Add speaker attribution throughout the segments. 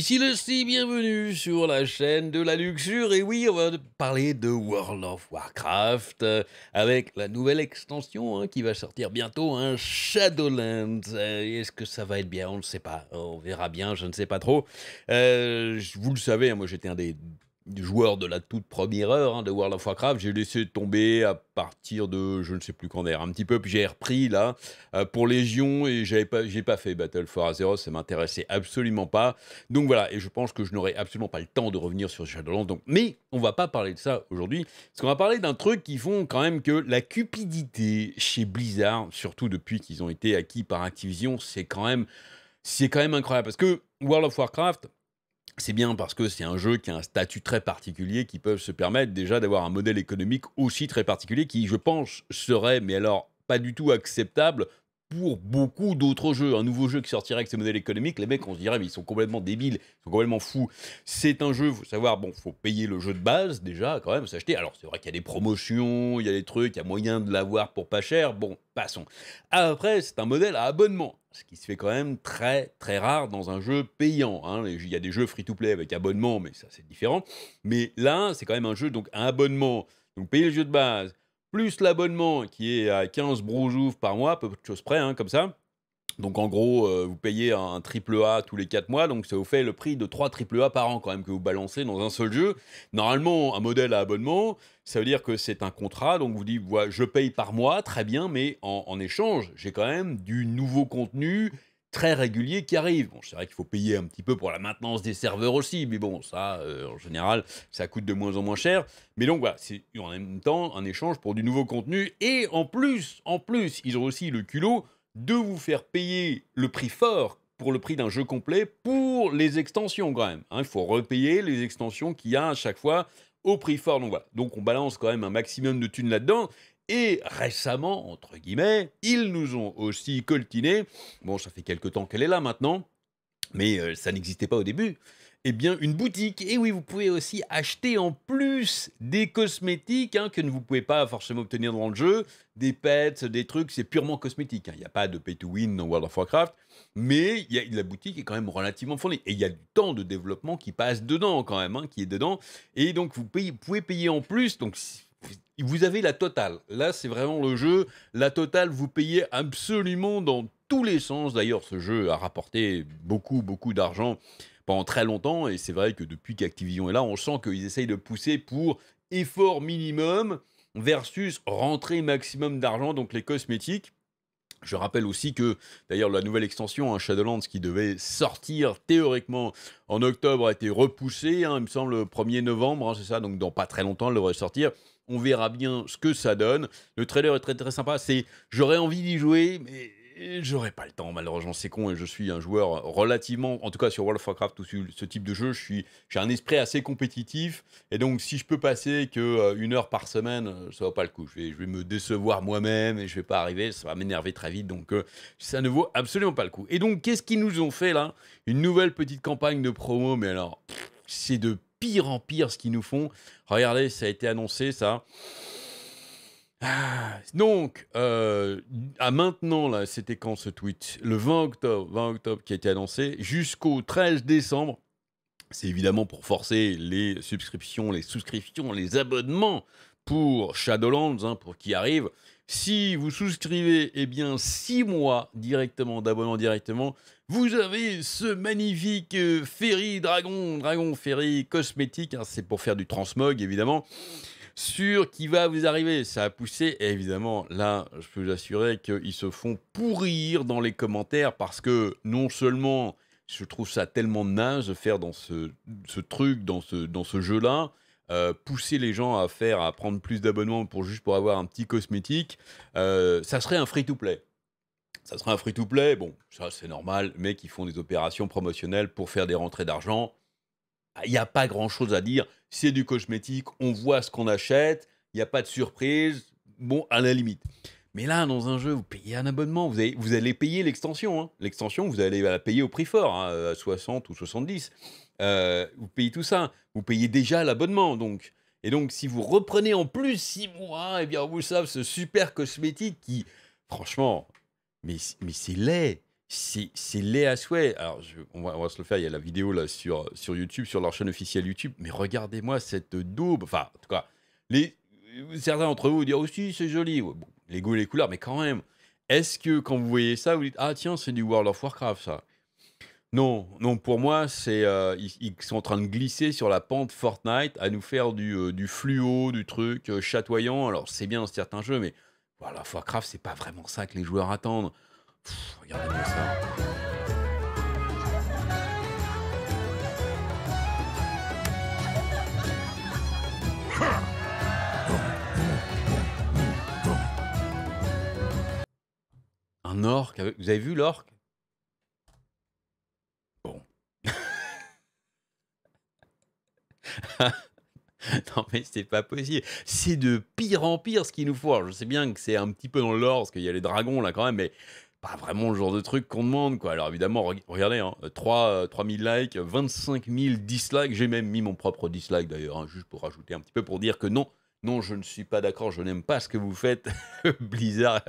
Speaker 1: Ici le C, bienvenue sur la chaîne de la luxure. Et oui, on va parler de World of Warcraft euh, avec la nouvelle extension hein, qui va sortir bientôt, un Shadowlands. Euh, Est-ce que ça va être bien? On ne sait pas, on verra bien, je ne sais pas trop. Euh, vous le savez, hein, moi j'étais un des joueur de la toute première heure hein, de World of Warcraft. J'ai laissé tomber à partir de je ne sais plus quand d'ailleurs, un petit peu, puis j'ai repris là euh, pour Légion et j'avais pas, j'ai pas fait Battle for Azeroth, ça m'intéressait absolument pas. Donc voilà, et je pense que je n'aurai absolument pas le temps de revenir sur Shadowlands. Donc, mais on va pas parler de ça aujourd'hui, parce qu'on va parler d'un truc qui font quand même que la cupidité chez Blizzard, surtout depuis qu'ils ont été acquis par Activision, c'est quand même, c'est quand même incroyable, parce que World of Warcraft c'est bien parce que c'est un jeu qui a un statut très particulier qui peuvent se permettre déjà d'avoir un modèle économique aussi très particulier qui, je pense, serait, mais alors pas du tout acceptable pour beaucoup d'autres jeux. Un nouveau jeu qui sortirait avec ce modèle économique, les mecs, on se dirait, mais ils sont complètement débiles, ils sont complètement fous. C'est un jeu, faut savoir, bon, faut payer le jeu de base déjà, quand même, s'acheter. Alors, c'est vrai qu'il y a des promotions, il y a des trucs, il y a moyen de l'avoir pour pas cher. Bon, passons. Après, c'est un modèle à abonnement ce qui se fait quand même très très rare dans un jeu payant. Hein. Il y a des jeux free-to-play avec abonnement, mais ça c'est différent. Mais là, c'est quand même un jeu donc un abonnement. Donc payer le jeu de base, plus l'abonnement qui est à 15 brousouf par mois, peu de choses près, hein, comme ça. Donc en gros, euh, vous payez un triple A tous les 4 mois, donc ça vous fait le prix de 3 triple A par an quand même que vous balancez dans un seul jeu. Normalement, un modèle à abonnement, ça veut dire que c'est un contrat, donc vous dites, voilà, je paye par mois, très bien, mais en, échange, j'ai quand même du nouveau contenu très régulier qui arrive. Bon, c'est vrai qu'il faut payer un petit peu pour la maintenance des serveurs aussi, mais bon, ça, euh, en général, ça coûte de moins en moins cher. Mais donc voilà, c'est en même temps un échange pour du nouveau contenu, et en plus, en plus, ils ont aussi le culot de vous faire payer le prix fort pour le prix d'un jeu complet pour les extensions quand même. Hein. il faut repayer les extensions qu'il y a à chaque fois au prix fort. Donc voilà, donc on balance quand même un maximum de thunes là-dedans. Et récemment, entre guillemets, ils nous ont aussi coltiné, bon ça fait quelques temps qu'elle est là maintenant, mais euh, ça n'existait pas au début, eh bien, une boutique. Et oui, vous pouvez aussi acheter en plus des cosmétiques hein, que ne vous pouvez pas forcément obtenir dans le jeu, des pets, des trucs, c'est purement cosmétique. Hein. Il n'y a pas de pay to win dans World of Warcraft, mais y a, la boutique est quand même relativement fournie. Et il y a du temps de développement qui passe dedans quand même, hein, qui est dedans. Et donc, vous, payez, pouvez payer en plus. Donc, vous avez la totale. Là, c'est vraiment le jeu. La totale, vous payez absolument dans tous les sens. D'ailleurs, ce jeu a rapporté beaucoup, beaucoup d'argent pendant très longtemps. Et c'est vrai que depuis qu'Activision est là, on sent qu'ils essayent de pousser pour effort minimum versus rentrée maximum d'argent, donc les cosmétiques. Je rappelle aussi que, d'ailleurs, la nouvelle extension, hein, Shadowlands, qui devait sortir théoriquement en octobre, a été repoussée, hein, il me semble, le 1er novembre, hein, c'est ça, donc dans pas très longtemps, elle devrait sortir. On verra bien ce que ça donne. Le trailer est très très sympa. C'est, j'aurais envie d'y jouer, mais J'aurais pas le temps, malheureusement, c'est con, et je suis un joueur relativement, en tout cas sur World of Warcraft ou sur ce type de jeu, je j'ai un esprit assez compétitif, et donc si je peux passer que euh, une heure par semaine, euh, ça va pas le coup. Je vais, je vais me décevoir moi-même et je vais pas arriver, ça va m'énerver très vite, donc euh, ça ne vaut absolument pas le coup. Et donc, qu'est-ce qu'ils nous ont fait là? Une nouvelle petite campagne de promo, mais alors, c'est de pire en pire ce qu'ils nous font. Regardez, ça a été annoncé, ça. Ah, donc, euh, à maintenant, là, c'était quand ce tweet? Le 20 octobre, 20 octobre qui a été annoncé, jusqu'au 13 décembre. C'est évidemment pour forcer les subscriptions, les souscriptions, les abonnements pour Shadowlands, hein, pour qui arrive. Si vous souscrivez, eh bien, 6 mois directement, d'abonnement directement, vous avez ce magnifique euh, ferry dragon, dragon ferry cosmétique. Hein, c'est pour faire du transmog, évidemment sur qui va vous arriver. Ça a poussé, et évidemment, là, je peux vous assurer qu'ils se font pourrir dans les commentaires parce que non seulement je trouve ça tellement naze de faire dans ce, truc, dans ce, jeu-là, euh, pousser les gens à faire, à prendre plus d'abonnements pour juste pour avoir un petit cosmétique, euh, ça serait un free-to-play. Ça serait un free-to-play, bon, ça c'est normal, mais qui font des opérations promotionnelles pour faire des rentrées d'argent. Il n'y a pas grand-chose à dire c'est du cosmétique, on voit ce qu'on achète, il n'y a pas de surprise, bon, à la limite. Mais là, dans un jeu, vous payez un abonnement, vous, vous allez payer l'extension. Hein. L'extension, vous allez la payer au prix fort, hein, à 60 ou 70. Euh, vous payez tout ça. Vous payez déjà l'abonnement, donc. Et donc, si vous reprenez en plus 6 mois, eh bien, vous savez, ce super cosmétique qui, franchement, mais, mais c'est laid. C'est laid à souhait. Alors, je- on, va, se le faire. Il y a la vidéo là sur, sur YouTube, sur leur chaîne officielle YouTube. Mais regardez-moi cette daube. Enfin, en tout cas, certains d'entre vous dire aussi c'est joli. Les goûts et les couleurs, mais quand même. Est-ce que quand vous voyez ça, vous dites ah tiens c'est du World of Warcraft ça? Non, non pour moi c'est euh, ils, ils sont en train de glisser sur la pente Fortnite à nous faire du, euh, du fluo, du truc euh, chatoyant. Alors c'est bien dans certains jeux, mais World of Warcraft c'est pas vraiment ça que les joueurs attendent. Regardez-moi ça. Un avec... Vous avez vu l'orc? Bon. non mais c'est pas possible. C'est de pire en pire ce qu'il nous faut. Alors, je sais bien que c'est un petit peu dans le lore parce qu'il y a les dragons là quand même, mais pas vraiment le genre de truc qu'on demande quoi. Alors évidemment, reg- regardez, hein, 3, 3000 likes, 25 000 dislikes. J'ai même mis mon propre dislike d'ailleurs, hein, juste pour rajouter un petit peu pour dire que non. Non, je ne suis pas d'accord, je n'aime pas ce que vous faites, Blizzard.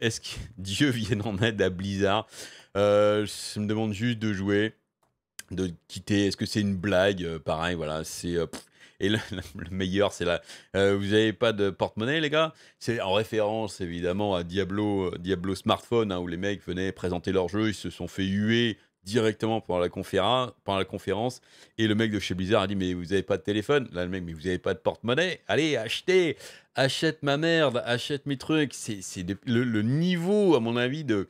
Speaker 1: Est-ce que Dieu vienne en aide à Blizzard? Euh, Je me demande juste de jouer de quitter. Est-ce que c'est une blague? Euh, Pareil, voilà. C'est euh. Et le, le meilleur, c'est là. Euh, vous avez pas de porte-monnaie, les gars? C'est en référence évidemment à Diablo, euh, Diablo Smartphone, hein, où les mecs venaient présenter leur jeu, ils se sont fait huer directement pendant la conférence, pendant la conférence, et le mec de chez Blizzard a dit mais vous avez pas de téléphone? Là le mec mais vous avez pas de porte-monnaie? Allez achetez, achète ma merde, achète mes trucs. C'est le, le niveau à mon avis de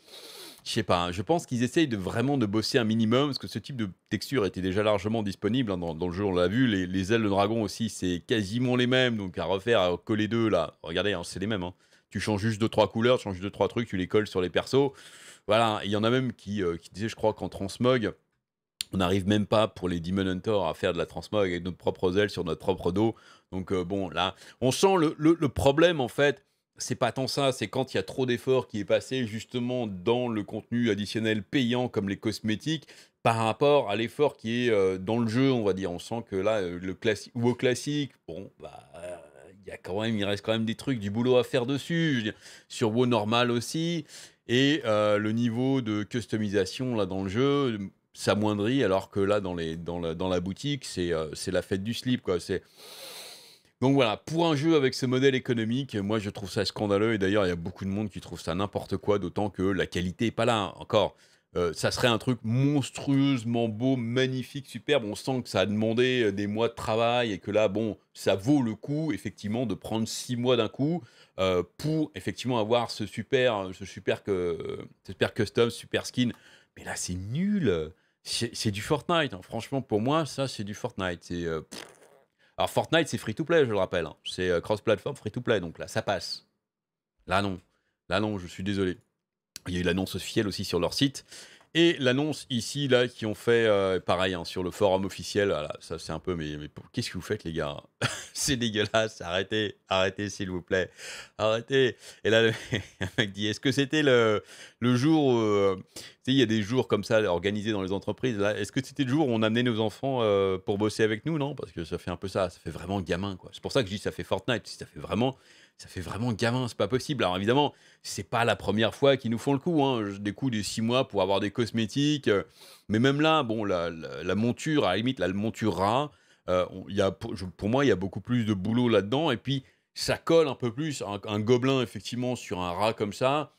Speaker 1: je sais pas, hein, je pense qu'ils essayent de vraiment de bosser un minimum, parce que ce type de texture était déjà largement disponible hein, dans, le jeu, on l'a vu, les, les ailes de dragon aussi, c'est quasiment les mêmes, donc à refaire, à coller deux, là, regardez, hein, c'est les mêmes, tu changes juste deux, trois couleurs, tu changes deux, trois trucs, tu les colles sur les persos, voilà, il y en a même qui, euh, qui disaient, je crois qu'en transmog, on n'arrive même pas pour les Demon Hunter à faire de la transmog avec nos propres ailes sur notre propre dos, donc euh, bon, là, on sent le problème, en fait, c'est pas tant ça, c'est quand il y a trop d'efforts qui est passé justement dans le contenu additionnel payant comme les cosmétiques par rapport à l'effort qui est euh, dans le jeu, on va dire. On sent que là, euh, le classique classique, bon, bah, il y a quand même, il reste quand même des trucs, du boulot à faire dessus. Sur WoW normal aussi, et euh, le niveau de customisation là dans le jeu s'amoindrit, alors que là dans les dans la, dans la boutique, c'est euh, la fête du slip quoi. C'est donc voilà, pour un jeu avec ce modèle économique, moi je trouve ça scandaleux et d'ailleurs il y a beaucoup de monde qui trouve ça n'importe quoi, d'autant que la qualité est pas là encore. Euh, ça serait un truc monstrueusement beau, magnifique, superbe. On sent que ça a demandé euh, des mois de travail et que là, bon, ça vaut le coup effectivement de prendre six mois d'un coup euh, pour effectivement avoir ce super, ce super que, ce super custom, super skin. Mais là, c'est nul. C'est du Fortnite. hein. Franchement, pour moi, ça, c'est du Fortnite. C'est. Alors Fortnite, c'est free to play, je le rappelle. hein. C'est euh, cross-platform free to play, donc là, ça passe. Là, non. Là, non, je suis désolé. Il y a eu l'annonce officielle aussi sur leur site. Et l'annonce ici, là, qui ont fait euh, pareil hein, sur le forum officiel. Voilà, ça, c'est un peu. Mais, qu'est-ce que vous faites, les gars C'est dégueulasse. Arrêtez, arrêtez, s'il vous plaît. Arrêtez. Et là, le mec dit Est-ce que c'était le, le jour où. euh, il y a des jours comme ça organisés dans les entreprises. Là, est-ce que c'était le jour où on amenait nos enfants euh, pour bosser avec nous? Non, parce que ça fait un peu ça. Ça fait vraiment gamin, quoi. C'est pour ça que je dis ça fait Fortnite. Ça fait vraiment. Ça fait vraiment gamin, c'est pas possible. Alors évidemment, c'est pas la première fois qu'ils nous font le coup. Hein. Des coups des six mois pour avoir des cosmétiques. euh, Mais même là, bon, la, monture, à la limite, la monture rat, euh, y a, pour, moi, il y a beaucoup plus de boulot là-dedans. Et puis, ça colle un peu plus. Un, un gobelin, effectivement, sur un rat comme ça,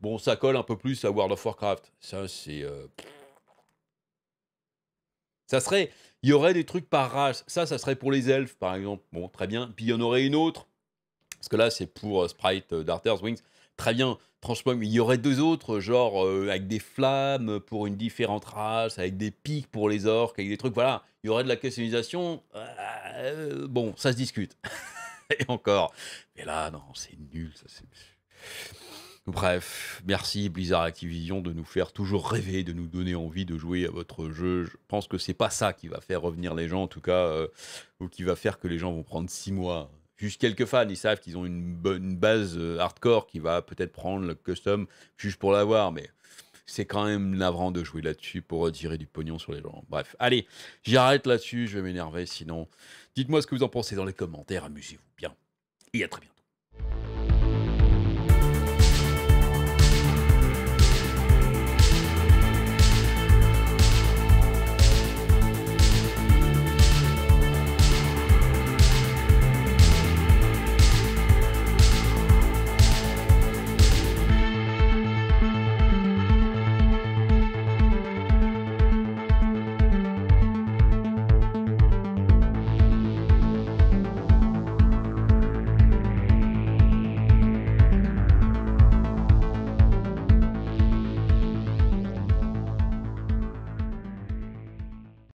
Speaker 1: bon, ça colle un peu plus à World of Warcraft. Ça, c'est. euh, Ça serait. Il y aurait des trucs par race. Ça, ça serait pour les elfes, par exemple. Bon, très bien. Puis il y en aurait une autre. Parce que là, c'est pour euh, Sprite euh, Darter's Wings. Très bien, franchement, mais il y aurait deux autres, genre euh, avec des flammes pour une différente race, avec des pics pour les orques, avec des trucs, voilà. Il y aurait de la customisation. bon, ça se discute. Et encore. Mais là, non, c'est nul. Bref, merci Blizzard Activision de nous faire toujours rêver, de nous donner envie de jouer à votre jeu. Je pense que c'est pas ça qui va faire revenir les gens, en tout cas, ou qui va faire que les gens vont prendre six mois. Juste quelques fans, ils savent qu'ils ont une bonne base euh, hardcore qui va peut-être prendre le custom juste pour l'avoir, mais c'est quand même navrant de jouer là-dessus pour retirer du pognon sur les gens. Bref, allez, j'arrête là-dessus, je vais m'énerver sinon. Dites-moi ce que vous en pensez dans les commentaires, amusez-vous bien. Et à très bientôt.